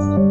Bye.